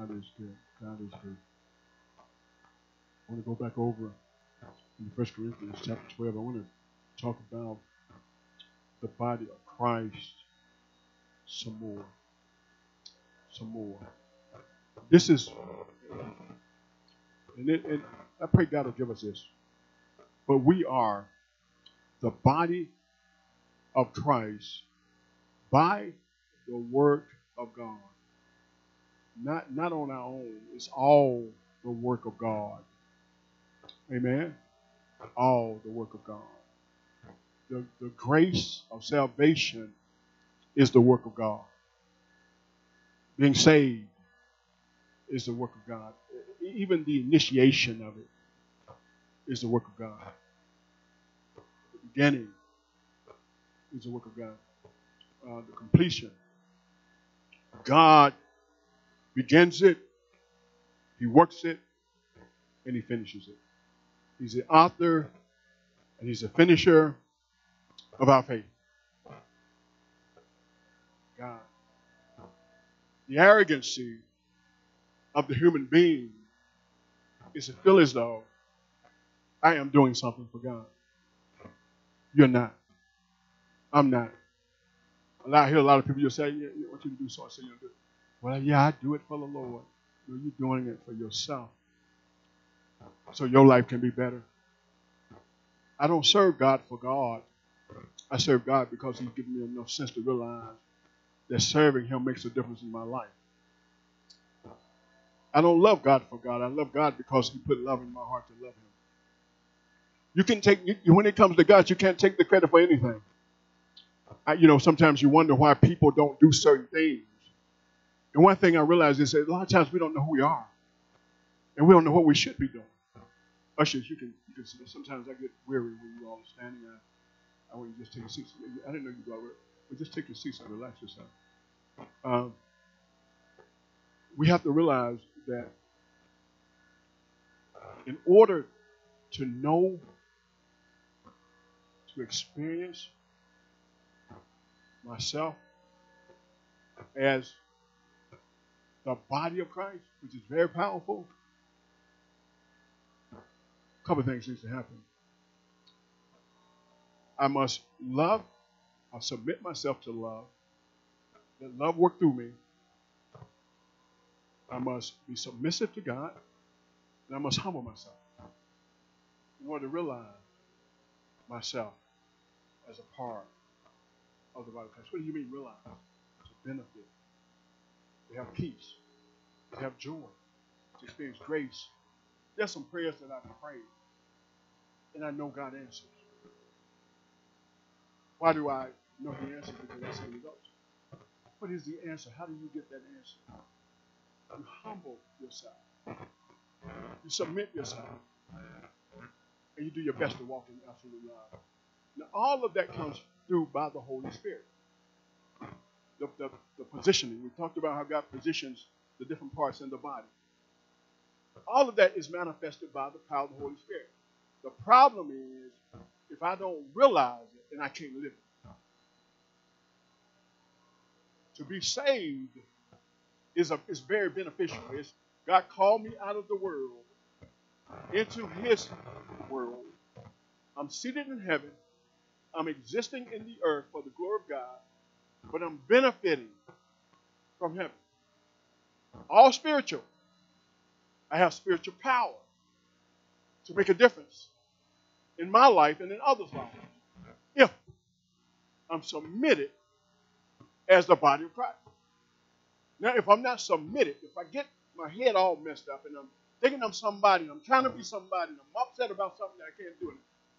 God is good. God is good. I want to go back over in 1 Corinthians chapter 12. I want to talk about the body of Christ some more. Some more. This is, and, it, and I pray God will give us this. But we are the body of Christ by the work of God. Not, not on our own. It's all the work of God. Amen. All the work of God. The, the grace of salvation is the work of God. Being saved is the work of God. Even the initiation of it is the work of God. The beginning is the work of God. Uh, the completion. God begins it, He works it, and He finishes it. He's the author and He's the finisher of our faith. God. The arrogancy of the human being is to feel as though I am doing something for God. You're not. I'm not. I hear a lot of people just say, yeah, want you to do so. I say, you do. Well, yeah, I do it for the Lord. No, you're doing it for yourself. So your life can be better. I don't serve God for God. I serve God because He's given me enough sense to realize that serving Him makes a difference in my life. I don't love God for God. I love God because He put love in my heart to love Him. You can take, when it comes to God, you can't take the credit for anything. I, you know, sometimes you wonder why people don't do certain things. And one thing I realize is that a lot of times we don't know who we are, and we don't know what we should be doing. Ushers, you can, you can see. Sometimes I get weary when you all are standing. I, I want you to just take a seat. I didn't know you got but just take your seats and relax yourself. Um, we have to realize that in order to know, to experience myself as the body of Christ, which is very powerful, a couple things needs to happen. I must love I'll submit myself to love. Let love work through me. I must be submissive to God, and I must humble myself in order to realize myself as a part of the body of Christ. What do you mean realize? To benefit, to have peace, to have joy, to experience grace. There's some prayers that I've prayed, and I know God answers. Why do I know the answer? Because I the results. What is the answer? How do you get that answer? You humble yourself. You submit yourself. And you do your best to walk in absolute love. Now, all of that comes through by the Holy Spirit. The, the, the positioning. We talked about how God positions the different parts in the body. All of that is manifested by the power of the Holy Spirit. The problem is, if I don't realize it, then I can't live it. To be saved is, a, is very beneficial. It's, God called me out of the world into His world. I'm seated in heaven. I'm existing in the earth for the glory of God, but I'm benefiting from heaven. All spiritual. I have spiritual power to make a difference in my life and in others' lives if I'm submitted as the body of Christ. Now, if I'm not submitted, if I get my head all messed up and I'm thinking I'm somebody, I'm trying to be somebody, and I'm upset about something that I can't do, it,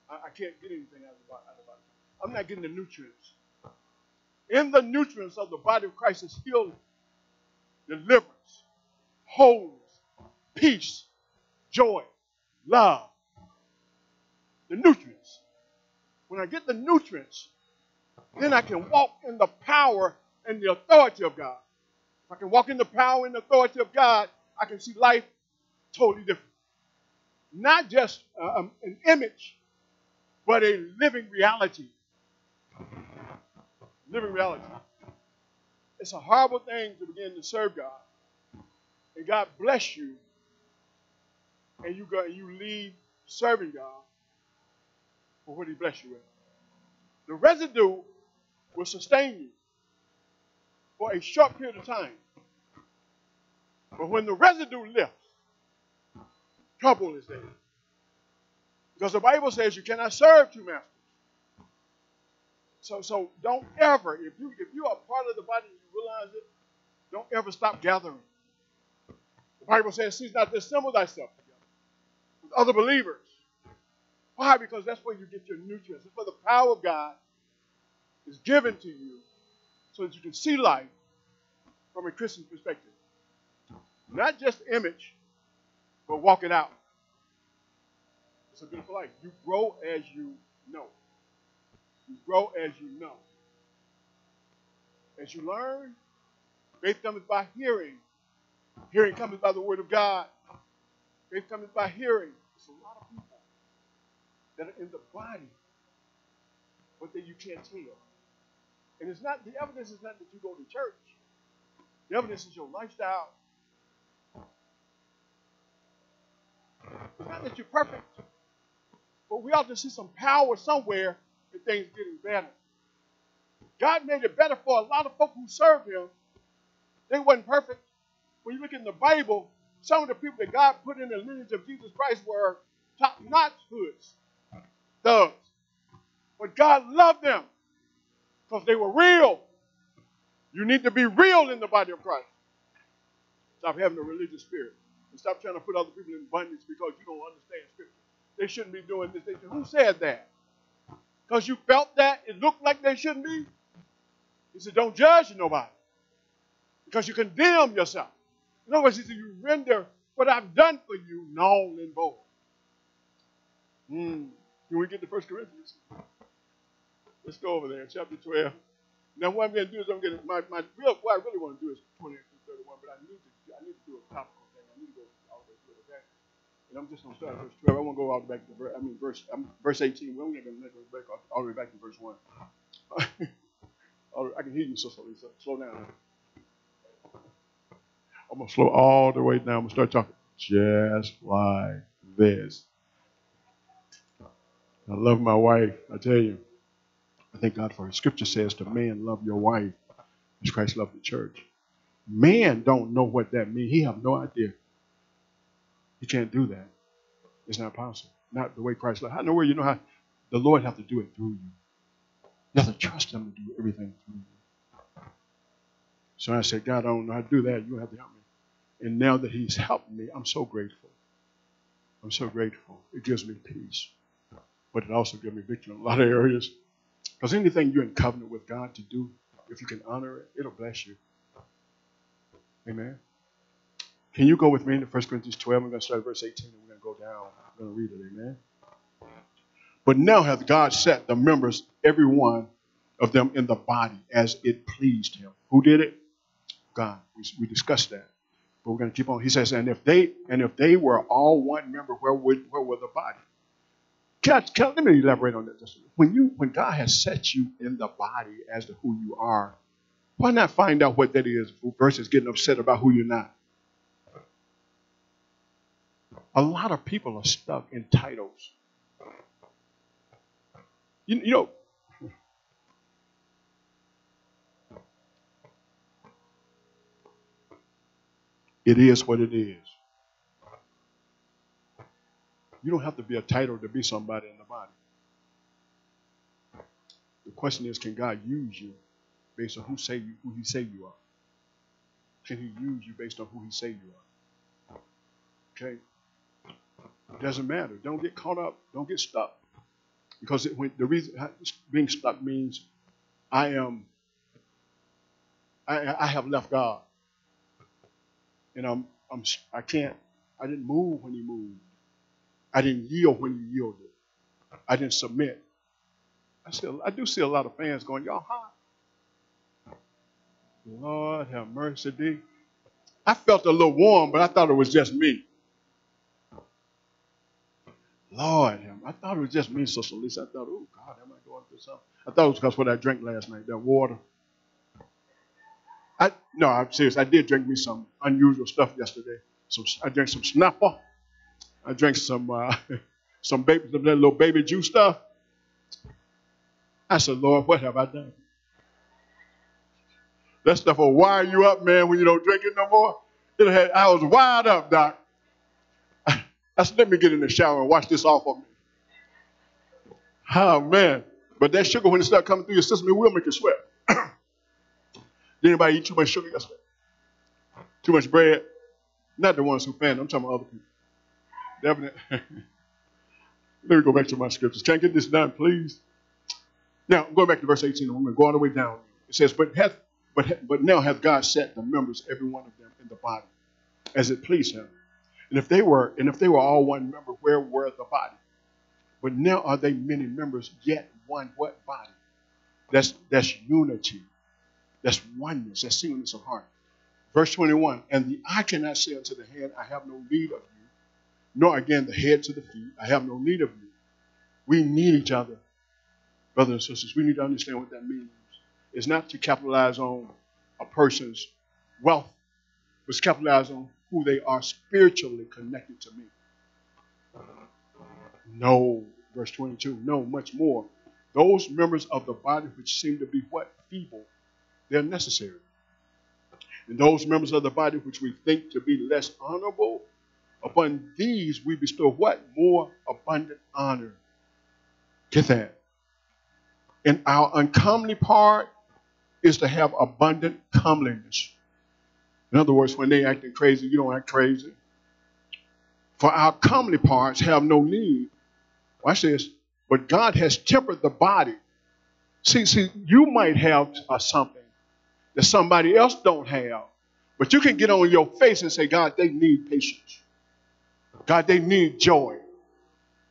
I, I can't get anything out of the body. I'm not getting the nutrients. In the nutrients of the body of Christ is healing, deliverance, wholeness, peace, joy, love. The nutrients. When I get the nutrients, then I can walk in the power and the authority of God. If I can walk in the power and the authority of God, I can see life totally different. Not just uh, um, an image, but a living reality. Living reality. It's a horrible thing to begin to serve God and God bless you, and you go and you leave serving God for what He bless you with. The residue will sustain you for a short period of time. But when the residue lifts, trouble is there. Because the Bible says you cannot serve two masters. So, so don't ever, if you if you are part of the body and you realize it, don't ever stop gathering. The Bible says, cease not to assemble thyself together with other believers. Why? Because that's where you get your nutrients. That's where the power of God is given to you so that you can see life from a Christian perspective. Not just image, but walk it out. It's a beautiful life. You grow as you know. You grow as you know. As you learn, faith comes by hearing. Hearing comes by the word of God. Faith comes by hearing. There's a lot of people that are in the body, but that you can't tell. And it's not the evidence is not that you go to church. The evidence is your lifestyle. It's not that you're perfect, but we ought to see some power somewhere and things getting better. God made it better for a lot of folk who serve Him. They wasn't perfect. When you look in the Bible, some of the people that God put in the lineage of Jesus Christ were top-notch hoods, thugs. But God loved them because they were real. You need to be real in the body of Christ. Stop having a religious spirit. And stop trying to put other people in bondage because you don't understand Scripture. They shouldn't be doing this. They, who said that? Because you felt that it looked like they shouldn't be? He said, don't judge nobody because you condemn yourself. In other words, he said, you render what I've done for you known and bold. Hmm. Can we get to 1 Corinthians? Let's go over there, chapter 12. Now, what I'm going to do is I'm going to, my, my real, what I really want to do is 28 through 31, but I need to, I need to do a topical thing. I need to go all the way through it, okay? And I'm just going to start verse 12. I won't go all the way back to verse, I mean, verse, verse 18. We're only going to go back all, the way back to verse 1. I can hear you, Sister Lisa. Slow down. I'm going to slow all the way down. I'm going to start talking just like this. I love my wife. I tell you, I thank God for it. Scripture says to man, love your wife as Christ loved the church. Man don't know what that means. He have no idea. You can't do that. It's not possible. Not the way Christ loved. I know where you know how the Lord have to do it through you. You have to trust Him to do everything through you. So I said, God, I don't know how to do that. You have to help me. And now that He's helped me, I'm so grateful. I'm so grateful. It gives me peace. But it also gives me victory in a lot of areas. Because anything you're in covenant with God to do, if you can honor it, it'll bless you. Amen. Can you go with me to 1 Corinthians 12? I'm going to start at verse 18 and we're going to go down. I'm going to read it. Amen. But now hath God set the members, every one of them, in the body as it pleased him. Who did it? God. We, we discussed that. But we're going to keep on. He says, and if they and if they were all one member, where would where were the body? Can I, can I, let me elaborate on that. When you when God has set you in the body as to who you are, why not find out what that is versus getting upset about who you're not? A lot of people are stuck in titles. You, you know, it is what it is. You don't have to be a title to be somebody in the body. The question is, can God use you based on who say you who He say you are? Can He use you based on who He say you are? Okay. It doesn't matter. Don't get caught up. Don't get stuck. Because it, when, the reason being stuck means I am, I, I have left God. And I'm, I'm, I can't, I didn't move when He moved. I didn't yield when He yielded. I didn't submit. I still, I do see a lot of fans going, y'all hot. Lord have mercy, I felt a little warm, but I thought it was just me. Lord, I thought it was just me, Sister Lisa. I thought, oh, God, am I going through something? I thought it was because what I drank last night, that water. I, No, I'm serious. I did drink me some unusual stuff yesterday. Some, I drank some Snapple. I drank some uh, some baby, some little baby juice stuff. I said, Lord, what have I done? That stuff will wire you up, man, when you don't drink it no more. It had, I was wired up, Doc. I said, let me get in the shower and wash this off of me. Oh, man. But that sugar, when it starts coming through your system, it will make you sweat. Did anybody eat too much sugar yesterday? Too much bread? Not the ones who fan. I'm talking about other people. Definitely. Let me go back to my scriptures. Can I get this done, please? Now, going back to verse 18, I'm going to go all the way down. It says, But hath but, but now hath God set the members, every one of them, in the body, as it pleased him. And if they were, and if they were all one member, where were the body? But now are they many members, yet one what body? That's that's unity. That's oneness. That's singleness of heart. Verse 21, and the eye cannot say unto the hand, I have no need of you, nor again the head to the feet, I have no need of you. We need each other, brothers and sisters. We need to understand what that means. It's not to capitalize on a person's wealth, but to capitalize on who they are spiritually connected to me. No, verse 22, no, much more. Those members of the body which seem to be what? Feeble, they're necessary. And those members of the body which we think to be less honorable, upon these we bestow what? More abundant honor. Get that. And our uncomely part is to have abundant comeliness. In other words, when they acting crazy, you don't act crazy. For our comely parts have no need. Watch this. But God has tempered the body. See, see, you might have uh, something that somebody else don't have, but you can get on your face and say, God, they need patience. God, they need joy.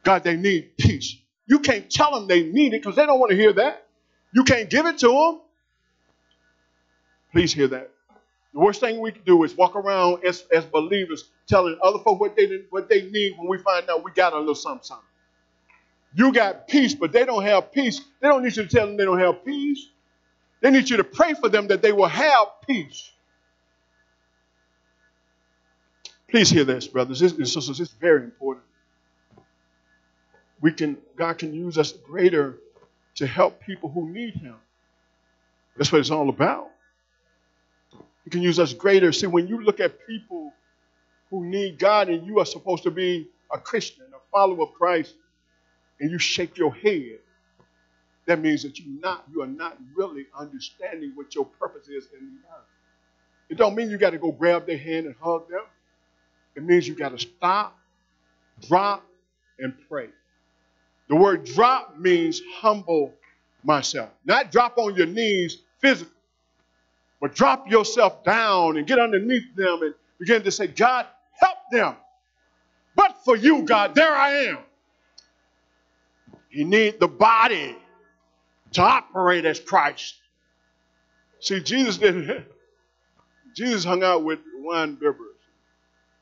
God, they need peace. You can't tell them they need it because they don't want to hear that. You can't give it to them. Please hear that. The worst thing we can do is walk around as, as believers telling other folk what they what they need when we find out we got a little something, something. You got peace, but they don't have peace. They don't need you to tell them they don't have peace. They need you to pray for them that they will have peace. Please hear this, brothers and sisters. It's very important. We can God can use us greater to help people who need Him. That's what it's all about. He can use us greater. See, when you look at people who need God and you are supposed to be a Christian, a follower of Christ, and you shake your head, that means that you're not you are not really understanding what your purpose is in the earth. It don't mean you got to go grab their hand and hug them. It means you got to stop, drop, and pray. The word drop means humble myself. Not drop on your knees physically, but drop yourself down and get underneath them and begin to say, God, help them. But for you, God, there I am. You need the body to operate as Christ. See, Jesus didn't. Jesus hung out with wine bibbers,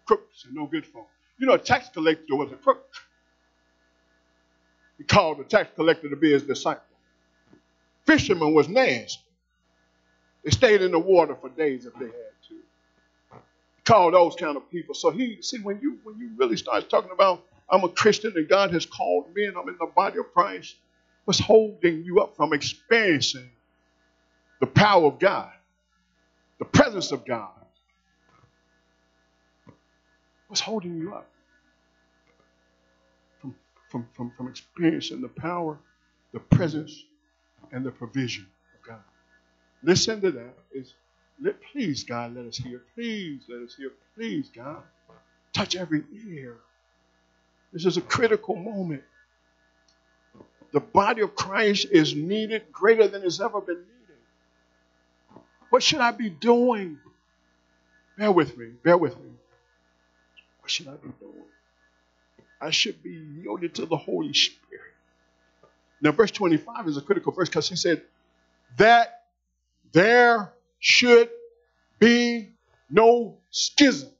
crooks, and no good folk. You know, a tax collector was a crook. He called the tax collector to be his disciple. Fisherman was nasty. They stayed in the water for days if they had to. Call those kind of people. So he see when you when you really start talking about I'm a Christian and God has called me and I'm in the body of Christ, what's holding you up from experiencing the power of God, the presence of God? What's holding you up from, from, from, from experiencing the power, the presence, and the provision? Listen to that. Is please, God, let us hear. Please, let us hear. Please, God, touch every ear. This is a critical moment. The body of Christ is needed greater than it's ever been needed. What should I be doing? Bear with me. Bear with me. What should I be doing? I should be yielded to the Holy Spirit. Now, verse 25 is a critical verse because he said, That there should be no schisms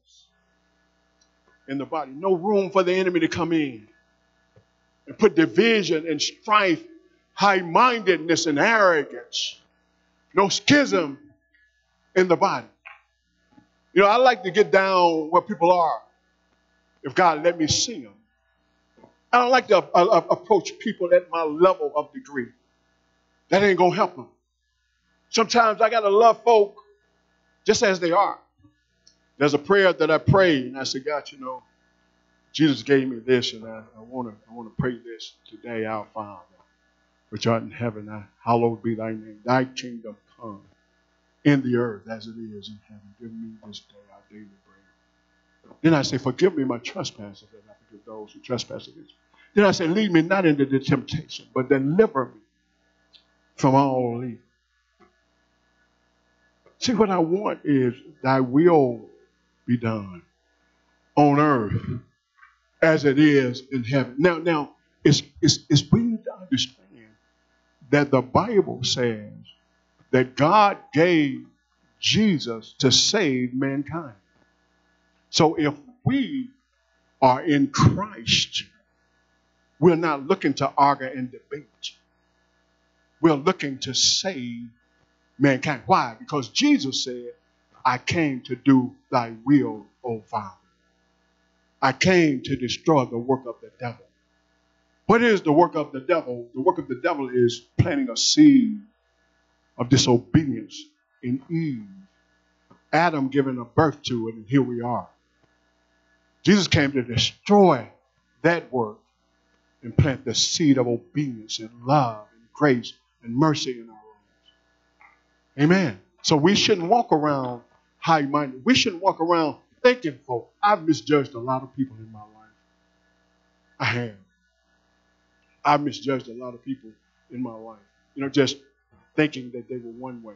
in the body, no room for the enemy to come in and put division and strife, high mindedness and arrogance, no schism in the body. You know, I like to get down where people are if God let me see them. I don't like to uh, approach people at my level of degree. That ain't going to help them. Sometimes I got to love folk just as they are. There's a prayer that I prayed, and I said, God, you know, Jesus gave me this, and I, I want to I wanna pray this today, our Father, which art in heaven, I, hallowed be thy name. Thy kingdom come in the earth as it is in heaven. Give me this day our daily bread. Then I say, Forgive me my trespasses, and I forgive those who trespass against me. Then I say, Lead me not into the temptation, but deliver me from all evil. See, what I want is thy will be done on earth as it is in heaven. Now, now it's, it's, it's we need to understand that the Bible says that God gave Jesus to save mankind. So if we are in Christ, we're not looking to argue and debate. We're looking to save mankind. Why? Because Jesus said, I came to do thy will, O Father. I came to destroy the work of the devil. What is the work of the devil? The work of the devil is planting a seed of disobedience in Eve. Adam giving a birth to it, and here we are. Jesus came to destroy that work and plant the seed of obedience and love and grace and mercy in our. Amen. So we shouldn't walk around high minded. We shouldn't walk around thinking, folk, I've misjudged a lot of people in my life. I have. I've misjudged a lot of people in my life. You know, just thinking that they were one way,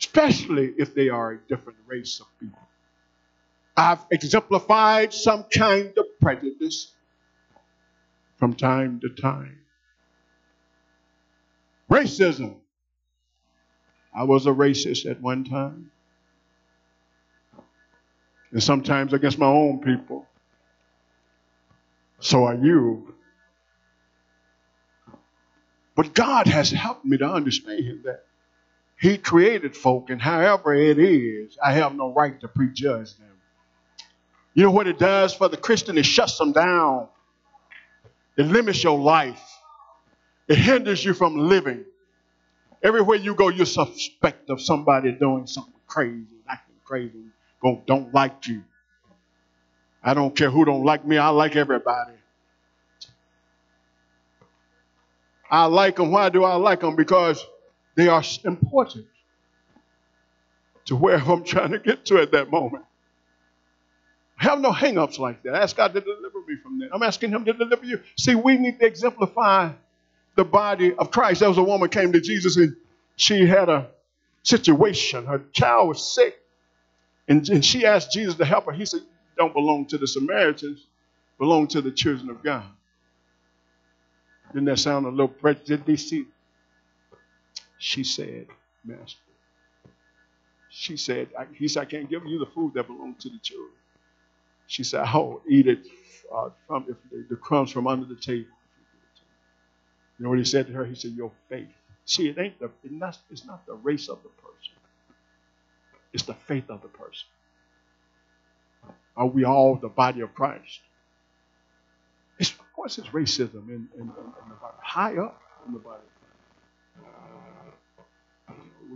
especially if they are a different race of people. I've exemplified some kind of prejudice from time to time. Racism. I was a racist at one time. And sometimes against my own people. So are you. But God has helped me to understand that He created folk, and however it is, I have no right to prejudge them. You know what it does for the Christian? It shuts them down, it limits your life, it hinders you from living. Everywhere you go, you're suspect of somebody doing something crazy, acting crazy, go, don't like you. I don't care who don't like me, I like everybody. I like them. Why do I like them? Because they are important to where I'm trying to get to at that moment. I have no hangups like that. I ask God to deliver me from that. I'm asking Him to deliver you. See, we need to exemplify the body of Christ. There was a woman came to Jesus and she had a situation. Her child was sick. And, and she asked Jesus to help her. He said, Don't belong to the Samaritans, belong to the children of God. Didn't that sound a little prejudiced? She said, Master. She said, He said, I can't give you the food that belongs to the children. She said, I'll eat it uh, from if the, the crumbs from under the table. You know what he said to her? He said, Your faith. See, it ain't the it's not, it's not the race of the person. It's the faith of the person. Are we all the body of Christ? It's, of course, it's racism in, in, in, the body, high up in the body.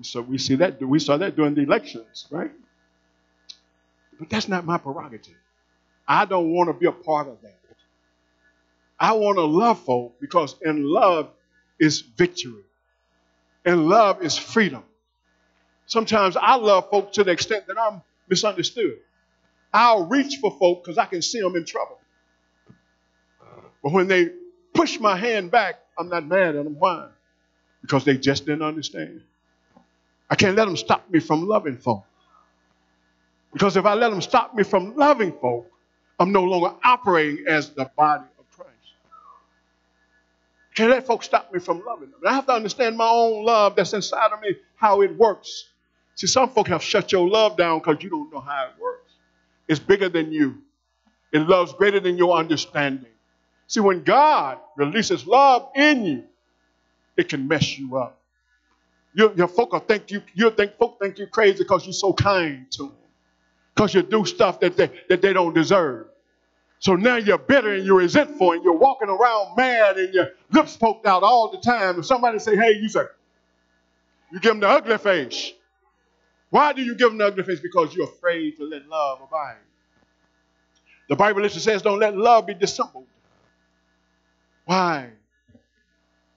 So we see that we saw that during the elections, right? But that's not my prerogative. I don't want to be a part of that. I want to love folk because in love is victory. In love is freedom. Sometimes I love folk to the extent that I'm misunderstood. I'll reach for folk because I can see them in trouble. But when they push my hand back, I'm not mad them. Why? Because they just didn't understand. I can't let them stop me from loving folk. Because if I let them stop me from loving folk, I'm no longer operating as the body can't let folks stop me from loving them. And I have to understand my own love that's inside of me, how it works. See, some folk have shut your love down because you don't know how it works. It's bigger than you. It loves greater than your understanding. See, when God releases love in you, it can mess you up. You, your folk will think you, you think folk think you crazy because you're so kind to them. Because you do stuff that they, that they don't deserve. So now you're bitter and you're resentful and you're walking around mad and your lips poked out all the time. If somebody say, hey, you say, you give them the ugly face. Why do you give them the ugly face? Because you're afraid to let love abide. The Bible literally says, don't let love be dissembled. Why?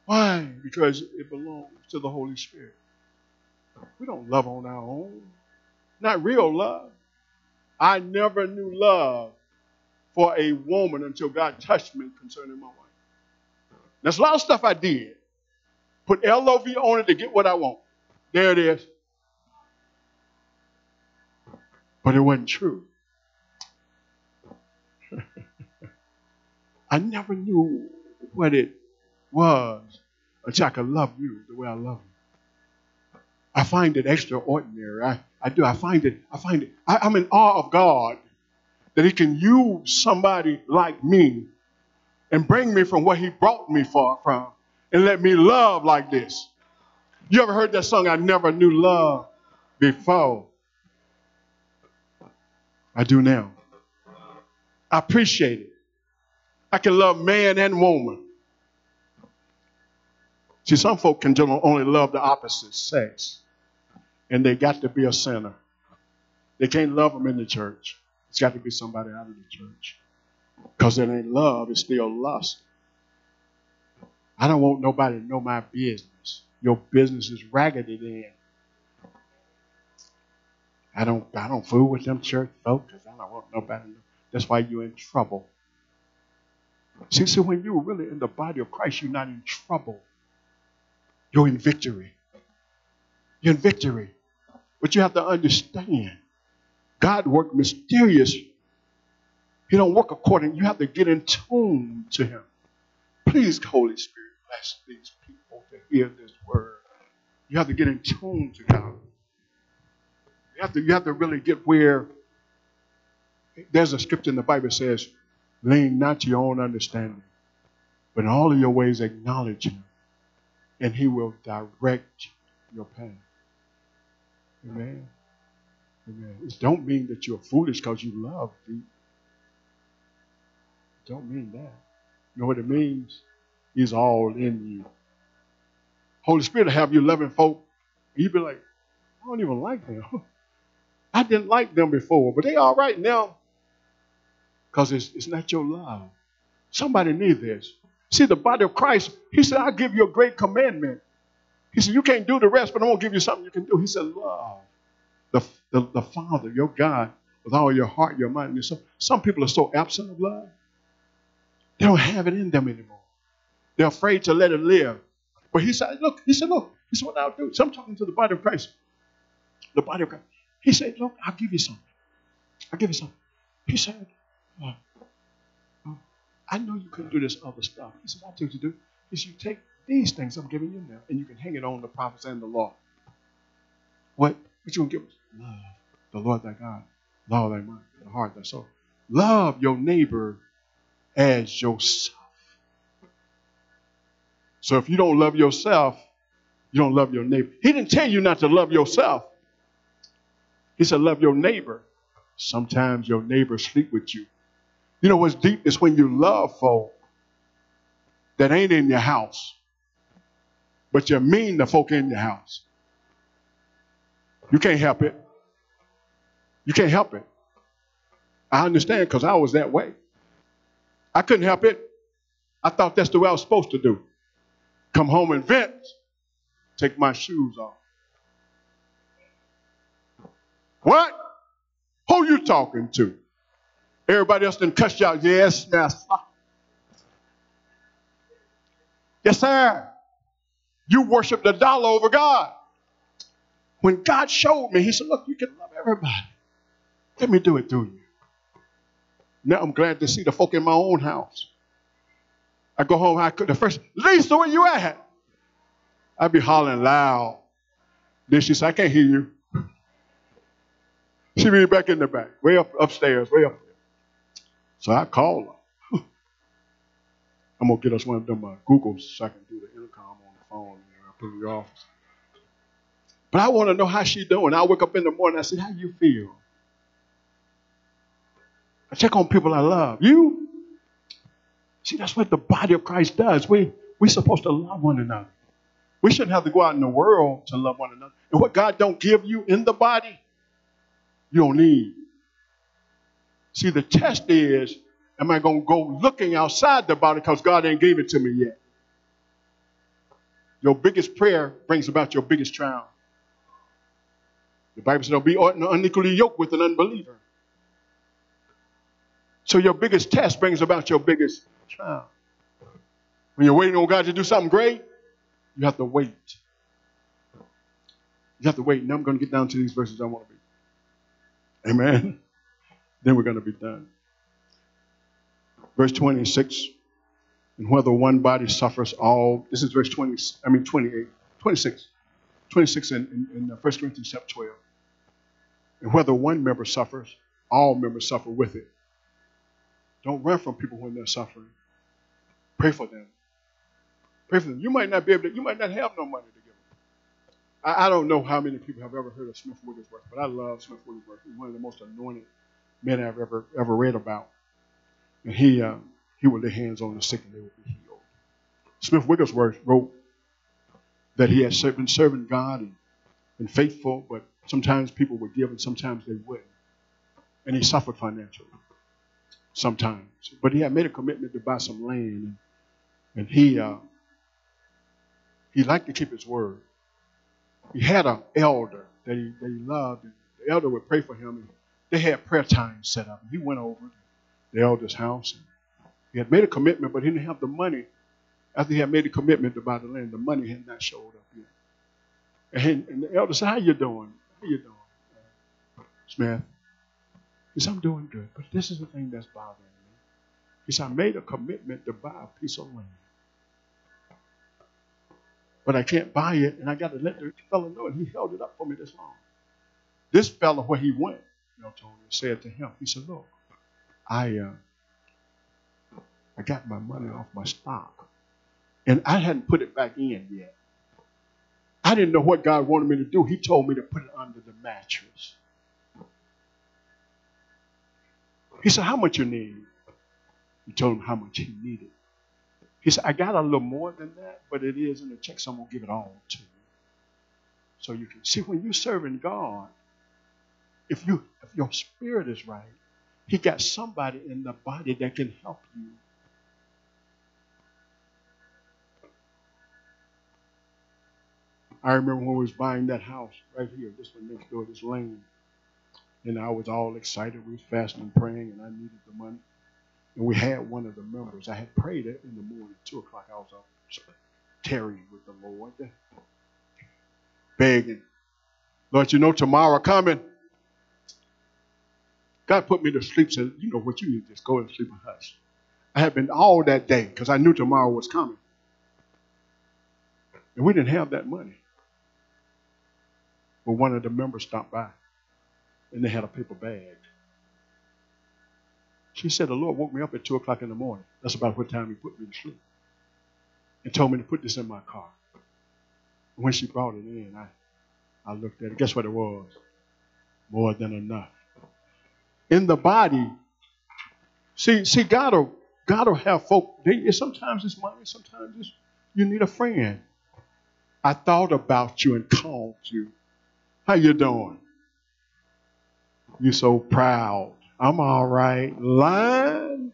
Why? Because it belongs to the Holy Spirit. We don't love on our own. Not real love. I never knew love for a woman until God touched me concerning my wife. There's a lot of stuff I did. Put LOV on it to get what I want. There it is. But it wasn't true. I never knew what it was until I could love you the way I love you. I find it extraordinary. I, I do. I find it, I find it, I, I'm in awe of God that He can use somebody like me and bring me from what He brought me far from and let me love like this. You ever heard that song, I Never Knew Love Before? I do now. I appreciate it. I can love man and woman. See, some folk can only love the opposite sex, and they got to be a sinner. They can't love them in the church. It's got to be somebody out of the church. Because it ain't love, it's still lust. I don't want nobody to know my business. Your business is raggedy then. I don't I don't fool with them church folk because I don't want nobody to know. That's why you're in trouble. See, so when you're really in the body of Christ, you're not in trouble. You're in victory. You're in victory. But you have to understand, God worked mysterious. He don't work according. You have to get in tune to Him. Please, Holy Spirit, bless these people to hear this word. You have to get in tune to God. You have to, you have to really get where there's a scripture in the Bible that says, lean not to your own understanding, but in all of your ways acknowledge him, and he will direct your path. Amen. It don't mean that you're foolish because you love deep. It don't mean that. You know what it means? He's all in you. Holy Spirit will have you loving folk. You be like, I don't even like them. I didn't like them before, but they all right now because it's, it's not your love. Somebody need this. See, the body of Christ, he said, I'll give you a great commandment. He said, You can't do the rest, but I'm going to give you something you can do. He said, Love the, the, the Father, your God, with all your heart, your mind, your soul. Some people are so absent of love, they don't have it in them anymore. They're afraid to let it live. But he said, Look, he said, Look, this is what I'll do. So I'm talking to the body of Christ. The body of Christ. He said, Look, I'll give you something. I'll give you something. He said, uh, I know you couldn't do this other stuff. He said, I told you to do. is You take these things I'm giving you now, and you can hang it on the prophets and the law. What? What you gonna give us? Love the Lord thy God, love thy mind, the heart, thy soul. Love your neighbor as yourself. So if you don't love yourself, you don't love your neighbor. He didn't tell you not to love yourself. He said, love your neighbor. Sometimes your neighbor sleep with you. You know what's deep is when you love folk that ain't in your house, but you mean the folk in your house. You can't help it. You can't help it. I understand because I was that way. I couldn't help it. I thought that's the way I was supposed to do. Come home and vent, take my shoes off. What? Who you talking to? Everybody else didn't cuss you out. Yes, yes. Yes, sir. You worship the dollar over God. When God showed me, He said, Look, you can love everybody. Let me do it through you. Now I'm glad to see the folk in my own house. I go home, I could the first, Lisa, where you at? I'd be hollering loud. Then she said, I can't hear you. She be back in the back, way up upstairs, way up there. So I call her. I'm gonna get us one of them uh, Googles so I can do the intercom on the phone. In the office. But I want to know how she's doing. I wake up in the morning. I say, "How you feel?" I check on people I love. You? See, that's what the body of Christ does. We we're supposed to love one another. We shouldn't have to go out in the world to love one another. And what God don't give you in the body, you don't need. See, the test is, am I going to go looking outside the body because God ain't gave it to me yet? Your biggest prayer brings about your biggest trial. The Bible says, don't be unequally yoked with an unbeliever. So your biggest test brings about your biggest trial. When you're waiting on God to do something great, you have to wait. You have to wait. Now I'm going to get down to these verses I want to be. Amen. Then we're going to be done. Verse 26. And whether one body suffers all, this is verse 20, I mean 28, 26. 26 in, in, in uh, 1 Corinthians chapter 12. And whether one member suffers, all members suffer with it. Don't run from people when they're suffering. Pray for them. Pray for them. You might not be able to, you might not have no money to give them. I, I don't know how many people have ever heard of Smith Wigglesworth, but I love Smith Wigglesworth. He's one of the most anointed men I've ever ever read about. And he uh, he would lay hands on the sick and they would be healed. Smith Wigglesworth wrote that he had been serving God and, and faithful, but sometimes people would give and sometimes they wouldn't. And he suffered financially sometimes. But he had made a commitment to buy some land, and he uh, he liked to keep his word. He had an elder that he, that he loved, and the elder would pray for him. They had prayer time set up. He went over to the elder's house. He had made a commitment, but he didn't have the money. After he had made a commitment to buy the land, the money had not showed up yet. And, and the elder said, "How you doing? How you doing, Smith?" He said, "I'm doing good, but this is the thing that's bothering me." He said, "I made a commitment to buy a piece of land." but I can't buy it, and I got to let the fellow know. And he held it up for me this long. This fellow, where he went, Miltonia said to him, he said, "Look, I uh, I got my money off my stock, and I hadn't put it back in yet. I didn't know what God wanted me to do. He told me to put it under the mattress. He said, "How much you need?" He told him how much he needed. He said, I got a little more than that, but it is in the check, so I'm going to give it all to you. So you can see when you're serving God, if you if your spirit is right, He got somebody in the body that can help you. I remember when we was buying that house right here, this one next door, this lane. And I was all excited. We was fasting and praying, and I needed the money. And we had one of the members. I had prayed in the morning, two o'clock. I was up tarrying with the Lord, begging, Lord, you know tomorrow coming. God put me to sleep. Said, you know what, you need just go and sleep and hush. I had been all that day because I knew tomorrow was coming. And we didn't have that money. But one of the members stopped by and they had a paper bag. She said, The Lord woke me up at 2 o'clock in the morning. That's about what time He put me to sleep. And told me to put this in my car. when she brought it in, I, I looked at it. Guess what it was? More than enough. In the body, see, see, God will, God will have folk. They, sometimes it's money, sometimes it's, you need a friend. I thought about you and called you. How you doing? You so proud. I'm all right. Line.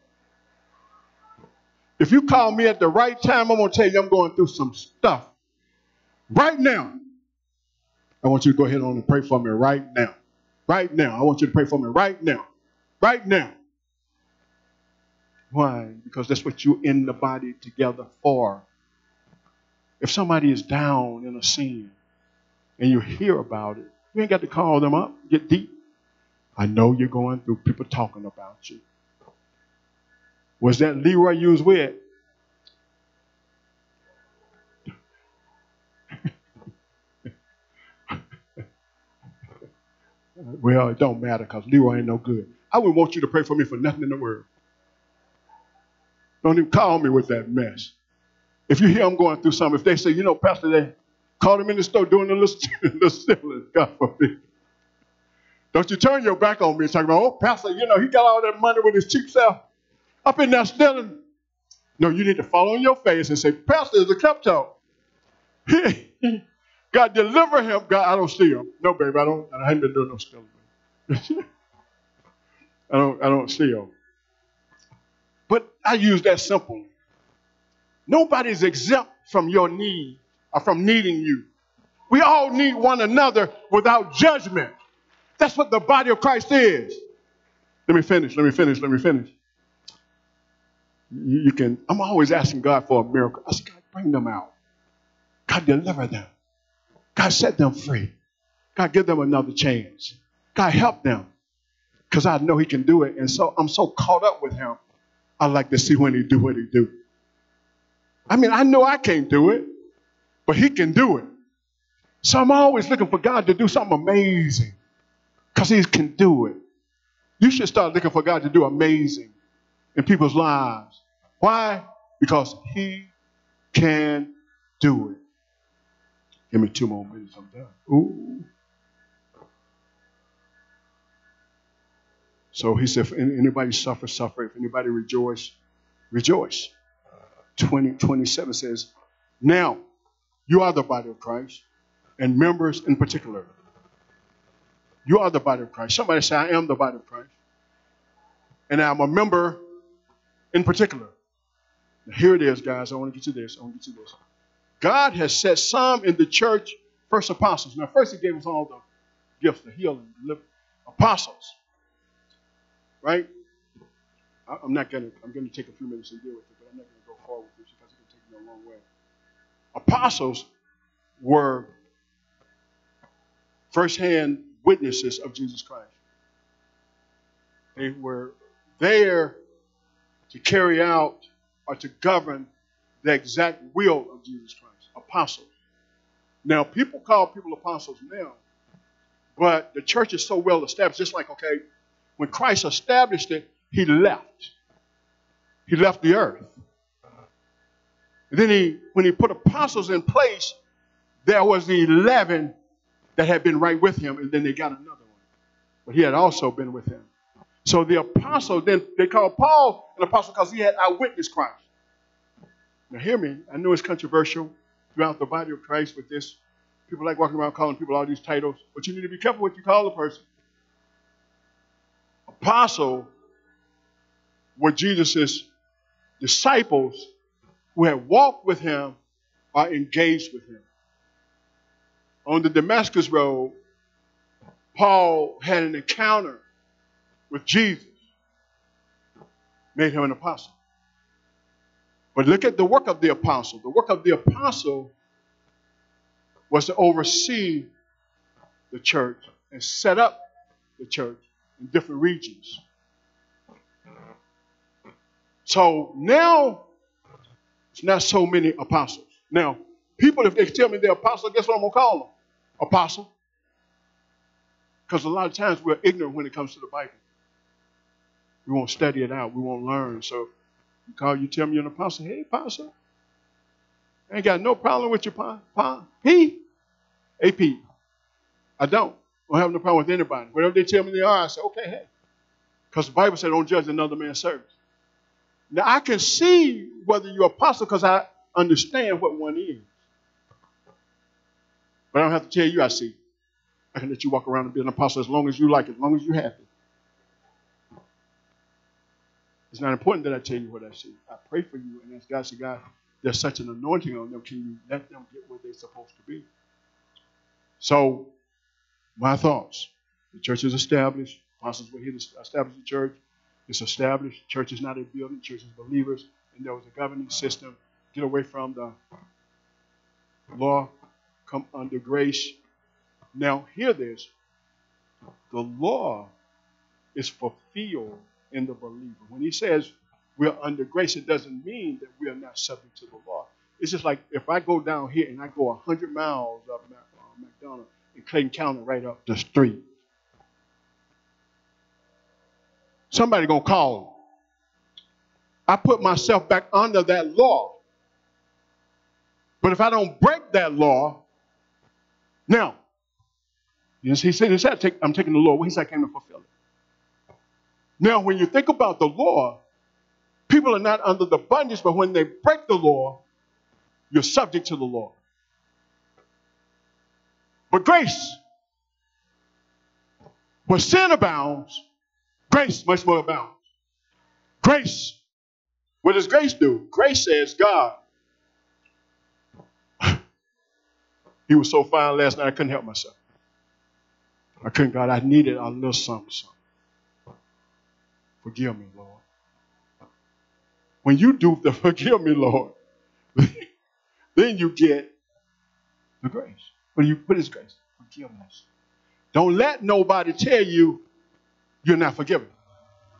If you call me at the right time, I'm going to tell you I'm going through some stuff right now. I want you to go ahead on and pray for me right now. Right now. I want you to pray for me right now. Right now. Why? Because that's what you're in the body together for. If somebody is down in a sin and you hear about it, you ain't got to call them up, get deep. I know you're going through people talking about you. Was that Leroy you was with? well, it don't matter because Leroy ain't no good. I wouldn't want you to pray for me for nothing in the world. Don't even call me with that mess. If you hear I'm going through something, if they say, you know, Pastor, they, Caught him in the store doing the little, little. God forbid. Don't you turn your back on me and talk about, oh, Pastor, you know, he got all that money with his cheap self. Up in there stealing. No, you need to fall on your face and say, Pastor is a klepto. God deliver him. God, I don't steal. No, baby, I don't. I haven't been doing no stealing. I don't. I don't steal. But I use that simple. Nobody's exempt from your need or from needing you. We all need one another without judgment. That's what the body of Christ is. Let me finish. Let me finish. Let me finish. You, you can. I'm always asking God for a miracle. I said, God, bring them out. God, deliver them. God, set them free. God, give them another chance. God, help them. Because I know He can do it. And so I'm so caught up with Him. I like to see when He do what He do. I mean, I know I can't do it, but He can do it. So I'm always looking for God to do something amazing because He can do it. You should start looking for God to do amazing in people's lives. Why? Because He can do it. Give me two more minutes, I'm done. Ooh. So he said, if anybody suffer, suffer. If anybody rejoice, rejoice. 20, 27 says, Now, you are the body of Christ, and members in particular. You are the body of Christ. Somebody say, I am the body of Christ. And I'm a member in particular. Now, here it is, guys. I want to get to this. I want to get to this. God has set some in the church, first apostles. Now, first, He gave us all the gifts, the healing, the apostles. Right? I'm not going to, I'm going to take a few minutes and deal with it, but I'm not going to go forward with this because it can take me a long way. Apostles were firsthand witnesses of Jesus Christ. They were there to carry out or to govern the exact will of Jesus Christ. Apostles. Now, people call people apostles now, but the church is so well established, just like, okay, when Christ established it, he left. He left the earth. Then he, when he put apostles in place, there was the 11 that had been right with him, and then they got another one. But he had also been with him. So the apostle, then they called Paul an apostle because he had eyewitness Christ. Now hear me, I know it's controversial throughout the body of Christ with this. People like walking around calling people all these titles, but you need to be careful what you call a person. Apostle were Jesus' disciples who had walked with him are engaged with him. On the Damascus Road, Paul had an encounter with Jesus, made him an apostle. But look at the work of the apostle. The work of the apostle was to oversee the church and set up the church in different regions. So now it's not so many apostles. Now, people, if they tell me they're apostle, guess what I'm gonna call them? Apostle. Because a lot of times we're ignorant when it comes to the Bible. We won't study it out. We won't learn. So you call you tell me you're an apostle. Hey, apostle. I ain't got no problem with your pa, pa, P, AP. I don't. I don't have no problem with anybody. Whatever they tell me they are, I say, okay, hey. Because the Bible said, don't judge another man's service. Now, I can see whether you're apostle because I understand what one is. But I don't have to tell you I see. I can let you walk around and be an apostle as long as you like, as long as you're happy. It's not important that I tell you what I see. I pray for you and ask God, say, God, there's such an anointing on them. Can you let them get where they're supposed to be? So, my thoughts. The church is established. Apostles were here to establish the church. It's established. Church is not a building. Church is believers. And there was a governing system. Get away from the law. Come under grace. Now, hear this. The law is fulfilled in the believer. When he says we're under grace, it doesn't mean that we are not subject to the law. It's just like if I go down here and I go 100 miles up uh, McDonald in Clayton County right up the street, somebody gonna call. I put myself back under that law. But if I don't break that law, Now, he said, he said I'm taking the law. He said I came to fulfill it. Now, when you think about the law, people are not under the bondage, but when they break the law, you're subject to the law. But grace, where sin abounds, grace much more abounds. Grace. What does grace do? Grace says, God, he was so fine last night I couldn't help myself. I couldn't, God, I needed a little something, something. Forgive me, Lord. When you do the forgive me, Lord, then you get the grace. What do you put his grace? Forgiveness. Don't let nobody tell you you're not forgiven.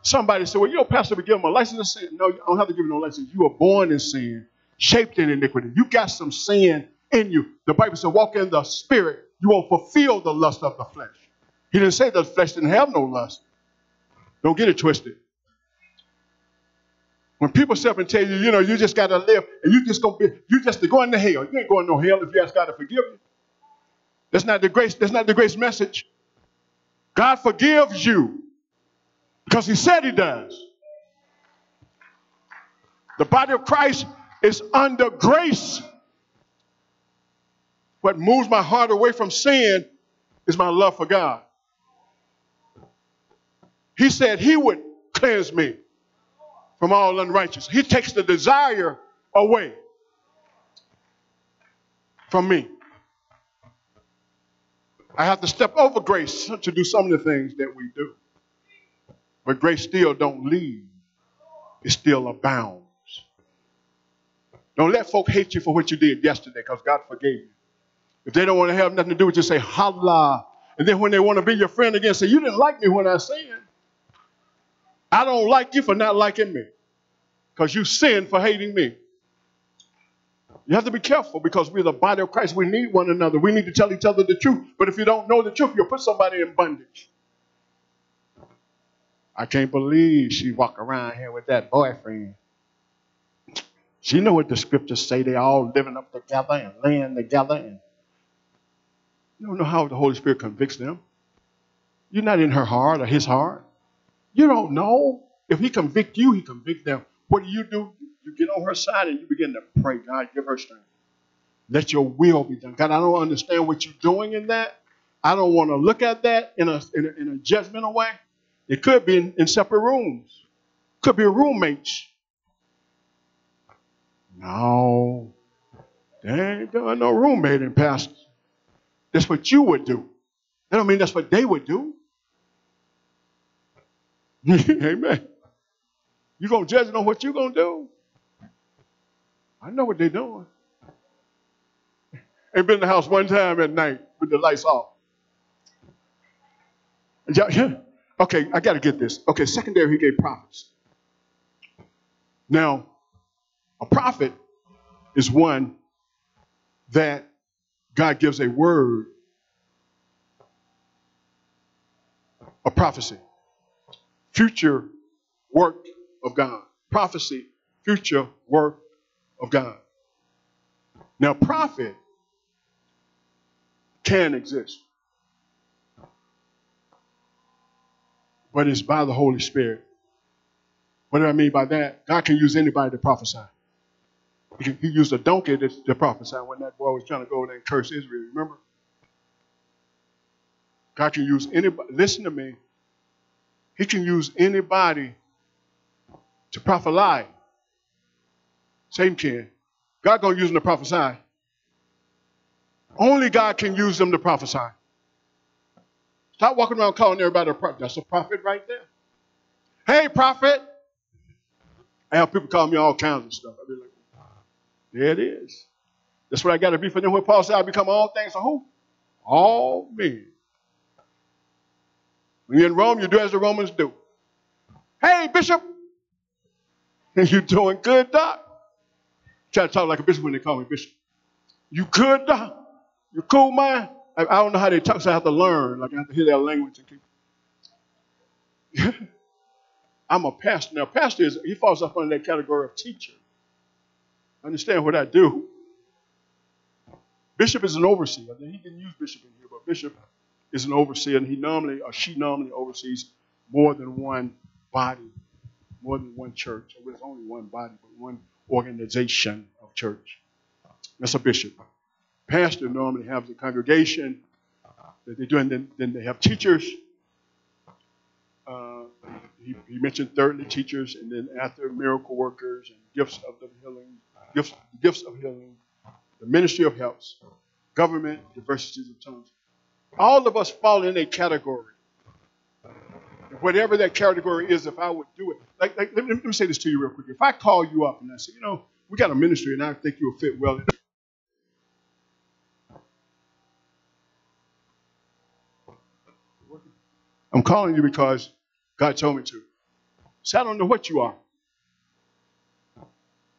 Somebody said, Well, you're a pastor, but give him a license to sin. No, I don't have to give you no license. You were born in sin, shaped in iniquity. You got some sin in you. The Bible said, Walk in the spirit. You won't fulfill the lust of the flesh. He didn't say the flesh didn't have no lust. Don't get it twisted. When people step and tell you, you know, you just got to live and you just gonna be, you just going to hell. You ain't going no hell if you ask God to forgive you. That's not the grace. That's not the grace message. God forgives you because He said He does. The body of Christ is under grace. What moves my heart away from sin is my love for God. He said He would cleanse me from all unrighteousness. He takes the desire away from me. I have to step over grace to do some of the things that we do. But grace still don't leave. It still abounds. Don't let folk hate you for what you did yesterday because God forgave you. If they don't want to have nothing to do with you, say, holla. And then when they want to be your friend again, say, you didn't like me when I sinned. I don't like you for not liking me because you sinned for hating me. You have to be careful because we're the body of Christ. We need one another. We need to tell each other the truth. But if you don't know the truth, you'll put somebody in bondage. I can't believe she walk around here with that boyfriend. She know what the scriptures say. They all living up together and laying together. And you don't know how the Holy Spirit convicts them. You're not in her heart or his heart. You don't know. If he convict you, he convict them. What do you do? You get on her side and you begin to pray, God, give her strength. Let your will be done. God, I don't understand what you're doing in that. I don't want to look at that in a, in a, in a judgmental way. It could be in, in separate rooms. Could be roommates. No. There ain't doing no roommate in pastor. That's what you would do. That don't mean that's what they would do. Amen. You gonna judge them on what you're gonna do? I know what they're doing. Ain't been in the house one time at night with the lights off. Yeah, okay, I got to get this. Okay, secondary, he gave prophets. Now, a prophet is one that God gives a word, a prophecy, future work of God. Prophecy, future work of God. Now, prophet can exist, but it's by the Holy Spirit. What do I mean by that? God can use anybody to prophesy. He, used a donkey to, to prophesy when that boy was trying to go there and curse Israel. Remember? God can use anybody. Listen to me. He can use anybody to prophesy. Same can. God gonna use them to prophesy. Only God can use them to prophesy. Stop walking around calling everybody a prophet. That's a prophet right there. Hey, prophet. I have people call me all kinds of stuff. I be like, there it is. That's what I got to be for them. When Paul said, I become all things for who? All men. When you're in Rome, you do as the Romans do. Hey, Bishop. You doing good, Doc? Try to talk like a bishop when they call me bishop. You good, Doc? You cool, man? I, I don't know how they talk, so I have to learn. Like I have to hear their language and keep. I'm a pastor. Now, pastor is he falls up under that category of teacher. Understand what I do? Bishop is an overseer. He didn't use bishop in here, but bishop is an overseer, and he normally or she normally oversees more than one body, more than one church. There's only one body, but one organization of church. That's a bishop. Pastor normally has a congregation that they do, and then, then they have teachers. Uh, he, he, mentioned thirdly teachers, and then after miracle workers and gifts of the healing, gifts, gifts of healing, the ministry of helps, government, diversities of tongues. All of us fall in a category. Whatever that category is, if I would do it, like, like let, me, let me say this to you real quick. If I call you up and I say, you know, we got a ministry and I think you'll fit well. I'm calling you because God told me to. So I don't know what you are.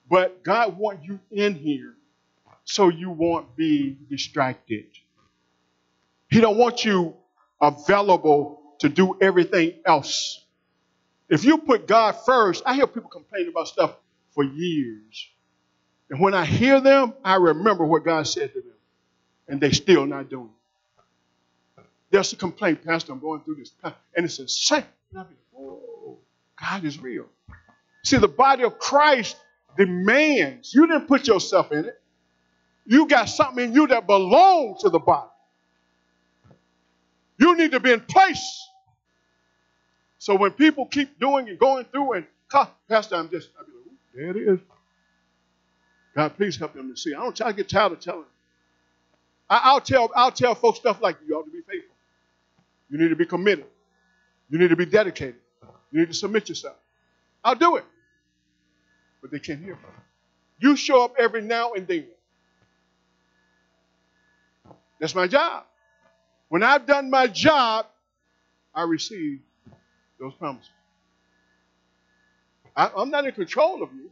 But God wants you in here so you won't be distracted. He don't want you available to do everything else. If you put God first, I hear people complain about stuff for years. And when I hear them, I remember what God said to them. And they still not doing it. There's a complaint, Pastor, I'm going through this. And it's. And I'll be oh, God is real. See, the body of Christ demands. You didn't put yourself in it. You got something in you that belongs to the body. You need to be in place. So when people keep doing and going through and, Pastor, I'm just, I'll be like, there it is. God, please help them to see. I don't try. I get tired of telling. I, will tell, I'll tell folks stuff like you ought to be faithful. You need to be committed. You need to be dedicated. You need to submit yourself. I'll do it. But they can't hear you. You show up every now and then. That's my job. When I've done my job, I receive those promises. I, am not in control of you.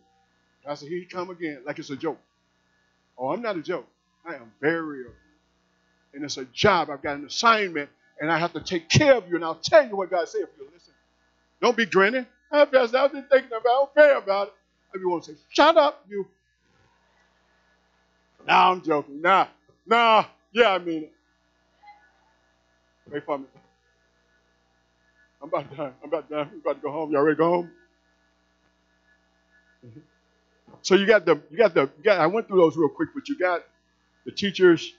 I said, here you come again, like it's a joke. Oh, I'm not a joke. I am very. And it's a job. I've got an assignment, and I have to take care of you. And I'll tell you what God said if you listen. Don't be grinning. Oh, Pastor, I've been thinking about it. I don't care about it. To say, shut up, you. Nah, I'm joking. Nah, nah, yeah, I mean it. Wait for me. I'm about done. I'm about done. We're about to go home. Y'all ready to go home? Mm-hmm. So you got the you got the you got I went through those real quick, but you got the teachers.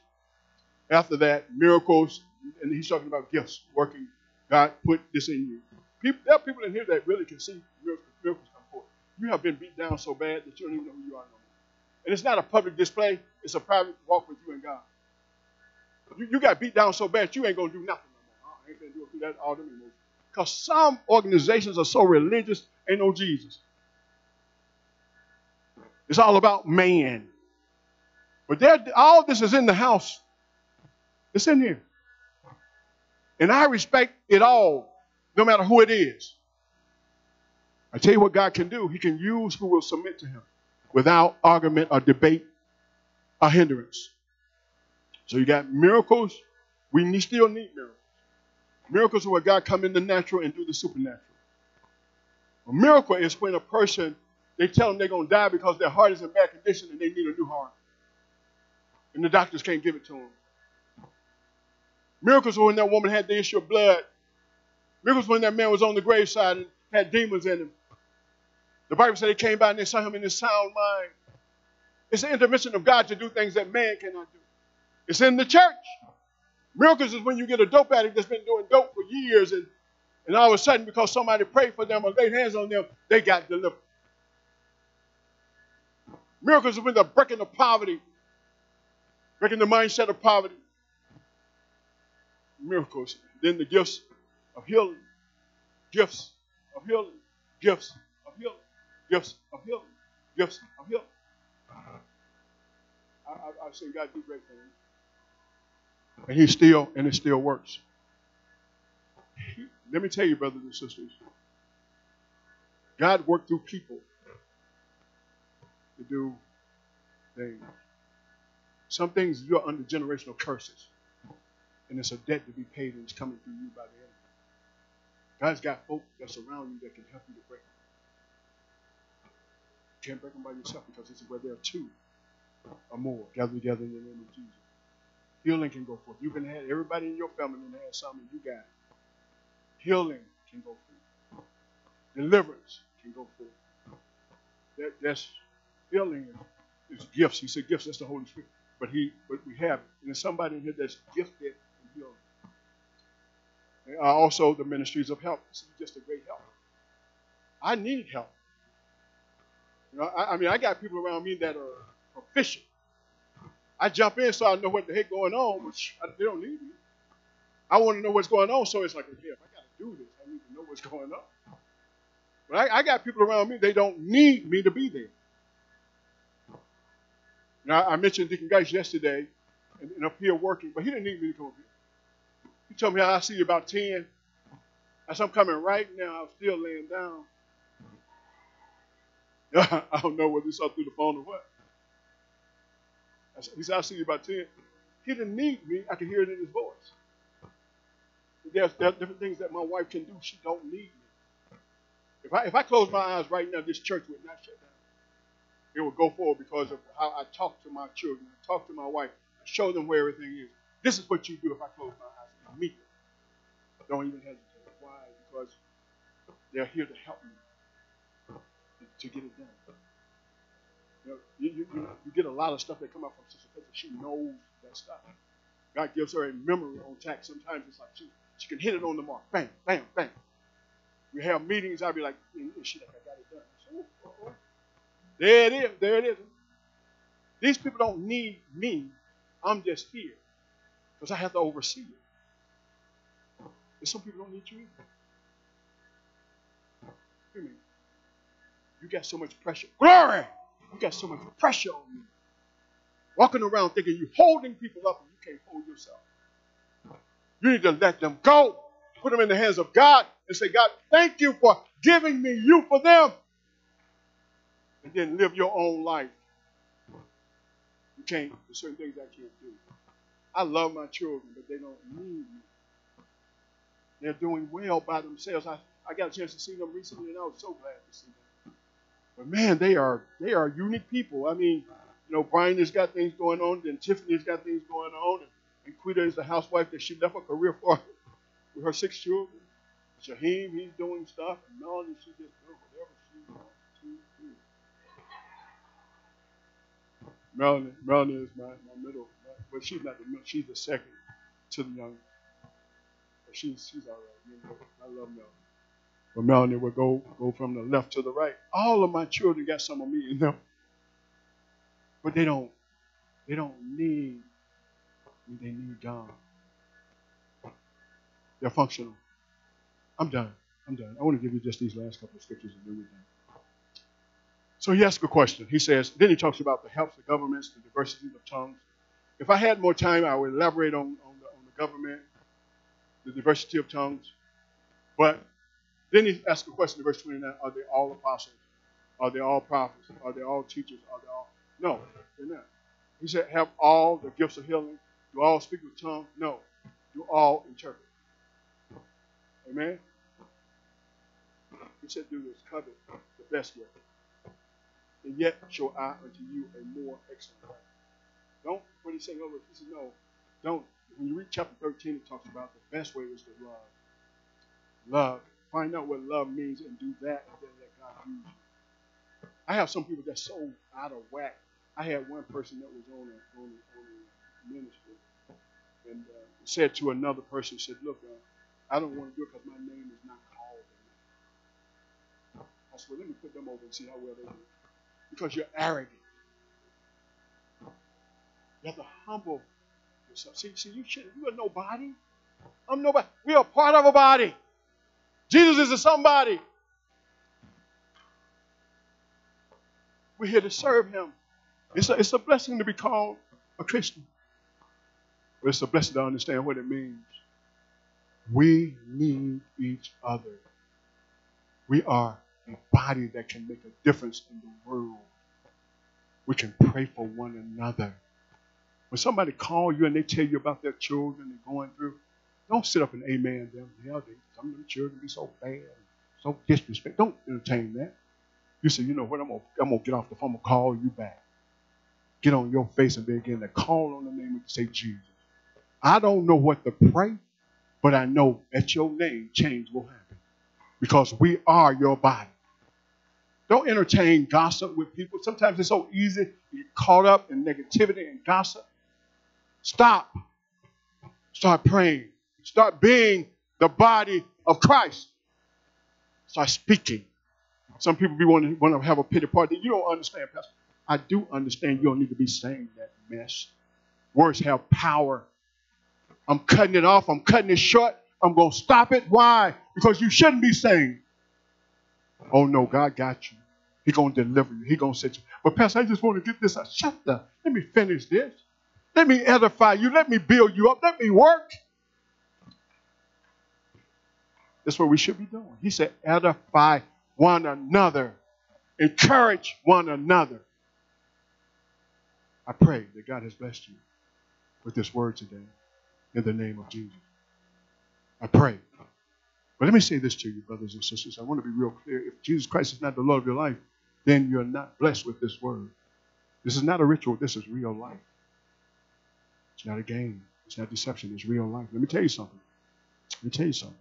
After that, miracles, and he's talking about gifts working. God put this in you. People, there are people in here that really can see miracles, miracles come forth. You have been beat down so bad that you don't even know who you are no more. And it's not a public display; it's a private walk with you and God. You, you got beat down so bad, you ain't to do nothing no more. Uh, I ain't to do that all them anymore. Because some organizations are so religious, ain't no Jesus. It's all about man. But all this is in the house. It's in here. And I respect it all, no matter who it is. I tell you what God can do. He can use who will submit to him without argument or debate or hindrance. So you got miracles. We still need miracles. Miracles are where God come in the natural and do the supernatural. A miracle is when a person, they tell them they're going to die because their heart is in bad condition and they need a new heart. And the doctors can't give it to them. Miracles are when that woman had the issue of blood. Miracles when that man was on the graveside and had demons in him. The Bible said they came by and they saw him in his sound mind. It's the intervention of God to do things that man cannot do. It's in the church. Miracles is when you get a dope addict that's been doing dope for years and, and all of a sudden, because somebody prayed for them or laid hands on them, they got delivered. Miracles is when they're breaking the poverty, breaking the mindset of poverty. Miracles. Then the gifts of healing, gifts of healing, gifts of healing, gifts of healing, gifts of healing. I, I, I've seen God do great things. And he still, and it still works. Let me tell you, brothers and sisters, God worked through people to do things. Some things you're under generational curses. And it's a debt to be paid, and it's coming through you by the enemy. God's got folk that's around you that can help you to break them. You can't break them by yourself because this is where there are two or more gathered together in the name of Jesus. Healing can go forth. You can have everybody in your family can have something you got. Healing can go forth. Deliverance can go forth. That, that's healing is, gifts. He said gifts, that's the Holy Spirit. But he but we have it. And there's somebody in here that's gifted healing. And uh, also the ministries of help. Just a great help. I need help. You know, I, I mean I got people around me that are proficient I jump in so I know what the heck going on, I, they don't need me. I want to know what's going on, so it's like, okay, if I got to do this, I need to know what's going on. But I, I got people around me, they don't need me to be there. Now, I mentioned Deacon Geis yesterday, and, and, up here working, but he didn't need me to come up here. He told me, I see you about 10. As I'm coming right now, I'm still laying down. I don't know whether it's up through the phone or what. He said, I'll see you about 10. He didn't need me. I could hear it in his voice. There's, there are different things that my wife can do. She don't need me. If I, if I close my eyes right now, this church would not shut down. It would go forward because of how I talk to my children. I talk to my wife. I show them where everything is. This is what you do if I close my eyes immediately. Don't even hesitate. Why? Because they're here to help me to get it done. You, know, you, you, you, get a lot of stuff that come out from Sister Petra. She knows that stuff. God gives her a memory on tax. Sometimes it's like she, she can hit it on the mark. Bang, bang, bang. We have meetings. I'll be like, and she like, I got it done. There it is. There it is. These people don't need me. I'm just here because I have to oversee it. And some people don't need you either. Hear me. You got so much pressure. Glory! You got so much pressure on you. Walking around thinking you're holding people up and you can't hold yourself. You need to let them go. Put them in the hands of God and say, God, thank you for giving me you for them. And then live your own life. You can't. There's certain things I can't do. I love my children, but they don't need me. They're doing well by themselves. I, I got a chance to see them recently, and I was so glad to see them. But man, they are they are unique people. I mean, you know, Brian has got things going on, then Tiffany's got things going on, and, and Quita is the housewife that she left her career for with her six children. Shaheem, he's doing stuff, and Melanie, she just does whatever she wants to do. Melanie, Melanie is my, my middle, but she's not the middle, she's the second to the young. She's she's all right. You know, I love Melanie. But Melanie would go, go from the left to the right. All of my children got some of me in them. But they don't, they don't need they need God. They're functional. I'm done. I'm done. I want to give you just these last couple of scriptures and then we're done. So he asks a question. He says, then he talks about the helps of governments, the diversity of tongues. If I had more time, I would elaborate on, on, the, on the government, the diversity of tongues. But then he asks a question in verse 29 Are they all apostles? Are they all prophets? Are they all teachers? Are they all. No, they're not. He said, Have all the gifts of healing? Do all speak with tongues? No. Do all interpret? Amen? He said, Do this, covet the best gift. And yet show I unto you a more excellent way. Don't, what he's saying over, he said, No, don't. When you read chapter 13, it talks about the best way is to love. Love Find out what love means and do that, and then let God use you. I have some people that's so out of whack. I had one person that was on a, on a, on a ministry and uh, said to another person, said, look, uh, I don't want to do it because my name is not called. I said, well, let me put them over and see how well they do. Because you're arrogant. You have to humble yourself. See, see, you should, you are nobody. I'm nobody. We are part of a body. Jesus is a somebody. We're here to serve him. It's a, it's a blessing to be called a Christian. But it's a blessing to understand what it means. We need each other. We are a body that can make a difference in the world. We can pray for one another. When somebody call you and they tell you about their children they're going through, don't sit up and amen them. Hell, they, some of the children be so bad, so disrespectful. Don't entertain that. You say, you know what? I'm gonna, I'm gonna get off the phone. I'm gonna call you back. Get on your face and begin to call on the name of the say Jesus. I don't know what to pray, but I know at your name change will happen because we are your body. Don't entertain gossip with people. Sometimes it's so easy to get caught up in negativity and gossip. Stop. Start praying. Start being the body of Christ. Start speaking. Some people be wanting, want to have a pity party. You don't understand, Pastor. I do understand you don't need to be saying that mess. Words have power. I'm cutting it off. I'm cutting it short. I'm going to stop it. Why? Because you shouldn't be saying, oh no, God got you. He going to deliver you. He going to set you. But Pastor, I just want to get this out. Shut up. Let me finish this. Let me edify you. Let me build you up. Let me work. That's what we should be doing. He said, edify one another, encourage one another. I pray that God has blessed you with this word today in the name of Jesus. I pray. But let me say this to you, brothers and sisters. I want to be real clear. If Jesus Christ is not the Lord of your life, then you're not blessed with this word. This is not a ritual, this is real life. It's not a game, it's not deception, it's real life. Let me tell you something. Let me tell you something.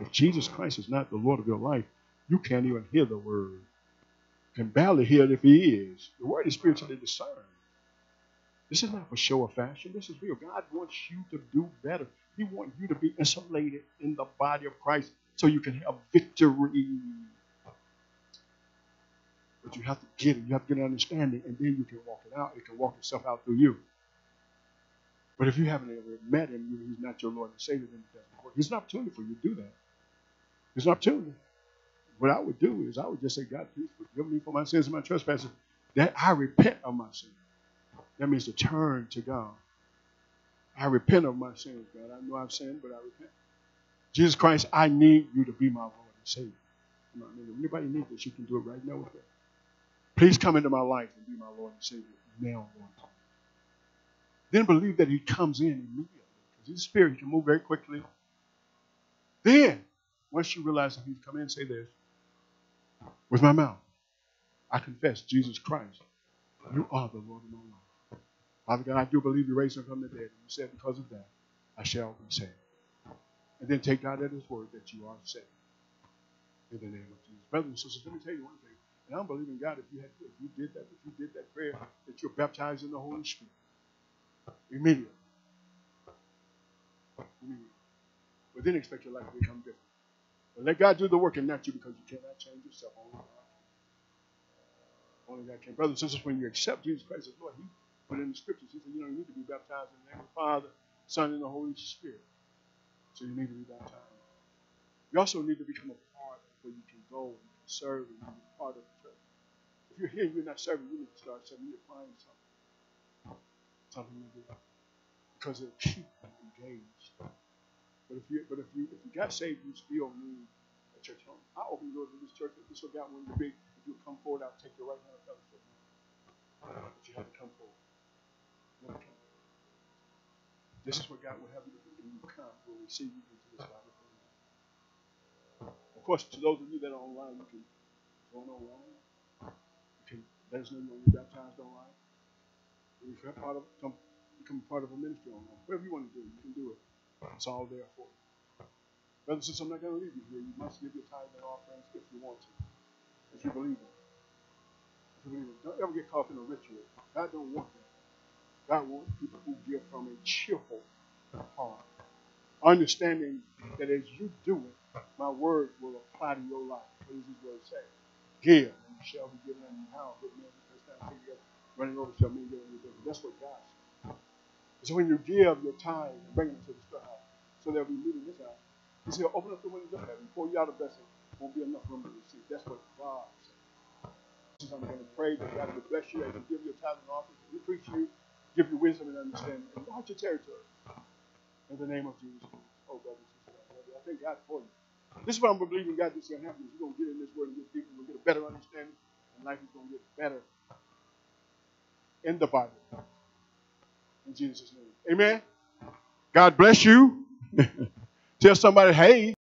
If Jesus Christ is not the Lord of your life, you can't even hear the word. You can barely hear it if he is. The word is spiritually discerned. This is not for show or fashion. This is real. God wants you to do better. He wants you to be insulated in the body of Christ so you can have victory. But you have to get it. You have to get an understanding, and then you can walk it out. It can walk itself out through you. But if you haven't ever met him, he's not your Lord and Savior, then. It's an opportunity for you to do that. It's an opportunity. What I would do is I would just say, God, please forgive me for my sins and my trespasses. That I repent of my sins. That means to turn to God. I repent of my sins, God. I know I've sinned, but I repent. Jesus Christ, I need you to be my Lord and Savior. If anybody needs this, you can do it right now with that. Please come into my life and be my Lord and Savior now, Lord. Then believe that He comes in immediately. Because His Spirit can move very quickly. Then, once you realize that He's come in, and say this with my mouth. I confess Jesus Christ. You are the Lord of my life. Father God, I do believe you raised him from the dead. And you said, because of that, I shall be saved. And then take God at his word that you are saved. In the name of Jesus. Brothers and sisters, let me tell you one thing. And I'm believing God if you had if you did that, if you did that prayer, that you're baptized in the Holy Spirit. Immediately. Immediately. But then expect your life to become different. But let God do the work and not you because you cannot change yourself. Only God can. Only God can. Brothers and sisters, when you accept Jesus Christ as Lord, He but in the scriptures, he said, you you need to be baptized in the name of the Father, Son, and the Holy Spirit. So you need to be baptized. You also need to become a part of where you can go and serve and be part of the church. If you're here and you're not serving, you need to start serving. You need to find something. Something to do. Because it'll keep you engaged. But if you but if you if you got saved, you still need a church home. I open the doors of this church. If this will got one to be, if you come forward, I'll take your right hand of fellowship. But you have to come forward. This is what God will have you to do when you come, will receive you into this body of course, to those of you that are online, you can join online. You can let us know you're baptized online. You're part of come, become part of a ministry online. Whatever you want to do, you can do it. It's all there for you. Brothers and sisters, I'm not going to leave you here. You must give your tithe and offerings if you want to. If you believe it. If you believe it. Don't ever get caught in a ritual. God don't want that. God wants people who give from a cheerful heart. Understanding that as you do it, my word will apply to your life. What does his word say? Give, and you shall be given unto you. How? Good man, because together, running over shall me given you. That's what God says. So when you give your time and bring it to the storehouse, so they'll be meeting this house. He said, open up the windows of heaven, pour you out a blessing. Won't be enough room to receive. That's what God says. I'm going to pray that God will bless you as you give your tithe and offering. We preach you give you wisdom and understanding. And watch your territory. In the name of Jesus. Oh, brothers. I thank God for you. This is what I'm believing God this is going to happen. You're going to get in this word and get deeper. We'll get a better understanding. And life is going to get better in the Bible. In Jesus' name. Amen. God bless you. Tell somebody, hey.